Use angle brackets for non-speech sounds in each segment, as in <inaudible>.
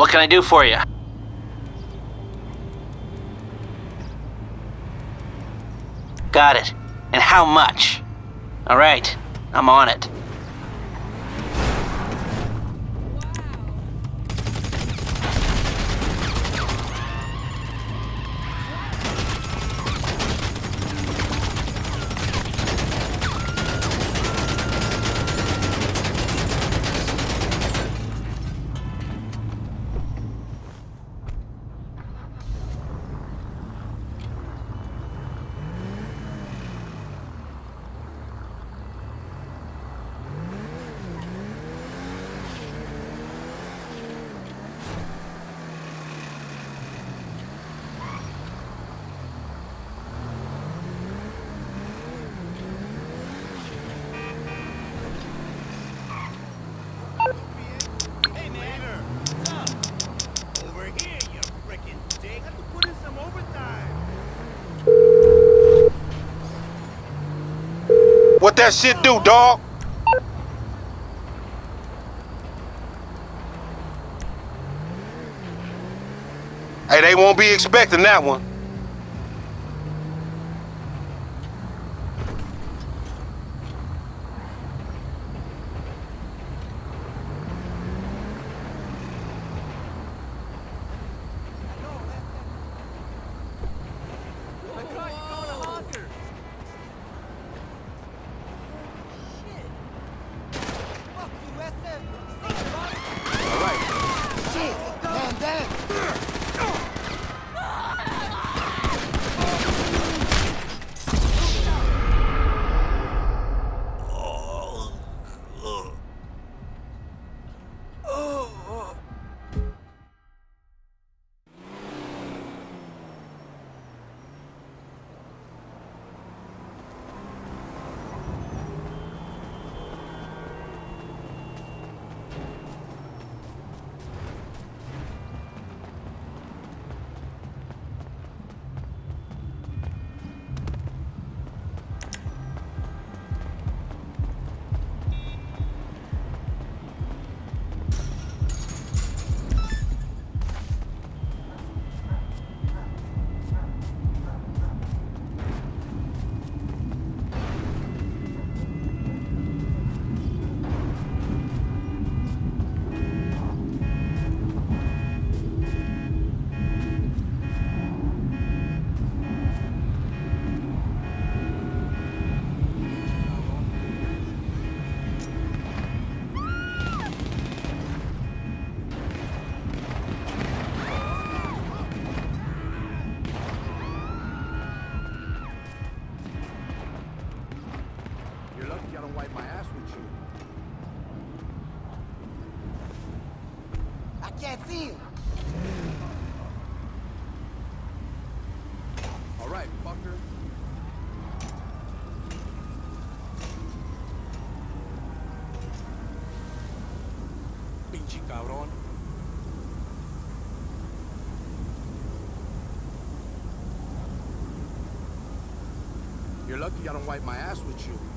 What can I do for you? Got it. And how much? Alright, I'm on it. That shit do, dog? Hey, they won't be expecting that one. Lucky I don't wipe my ass with you.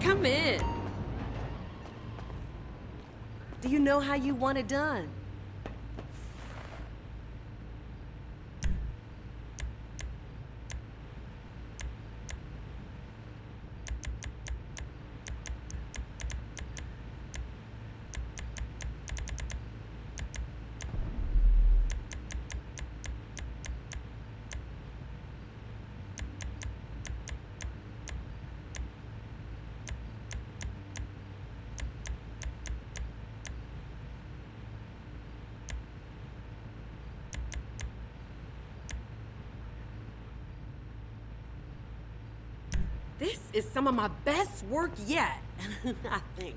Come in. Do you know how you want it done? This is some of my best work yet, <laughs> I think.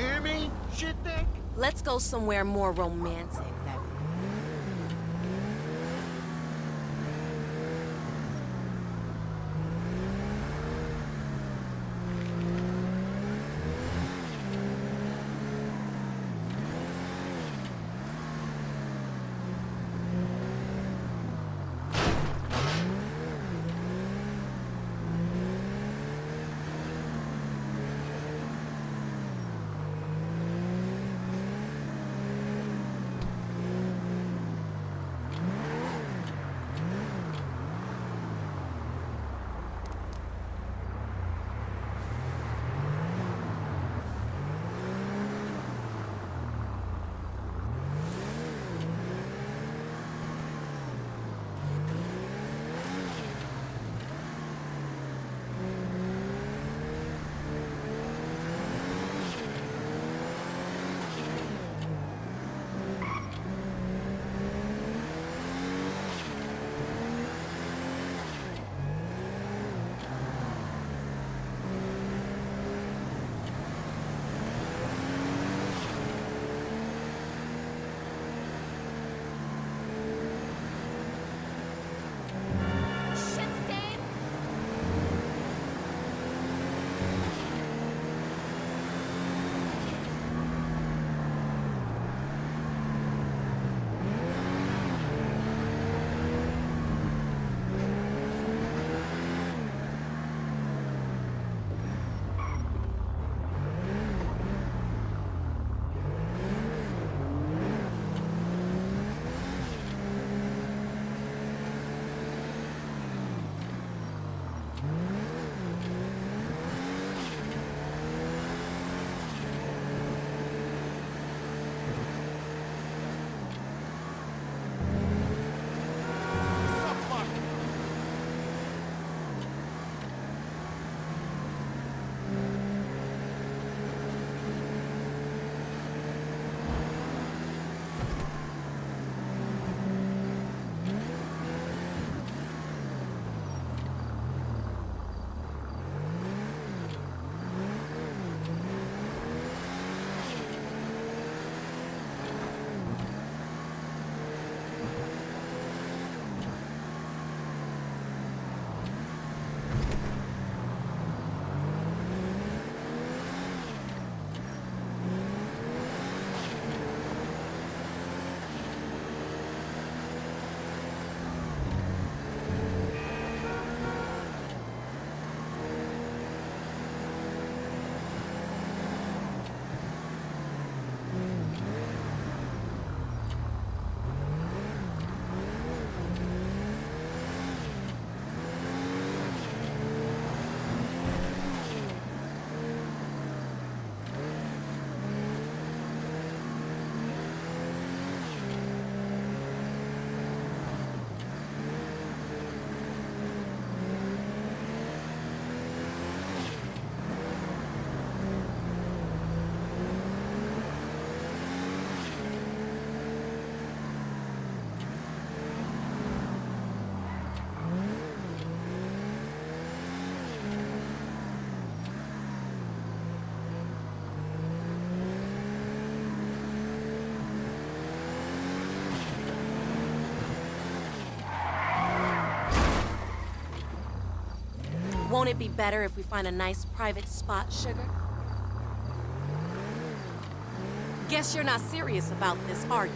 Hear me? Shit dick. Let's go somewhere more romantic. Won't it be better if we find a nice private spot, sugar? Guess you're not serious about this, are you?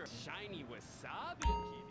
Shiny wasabi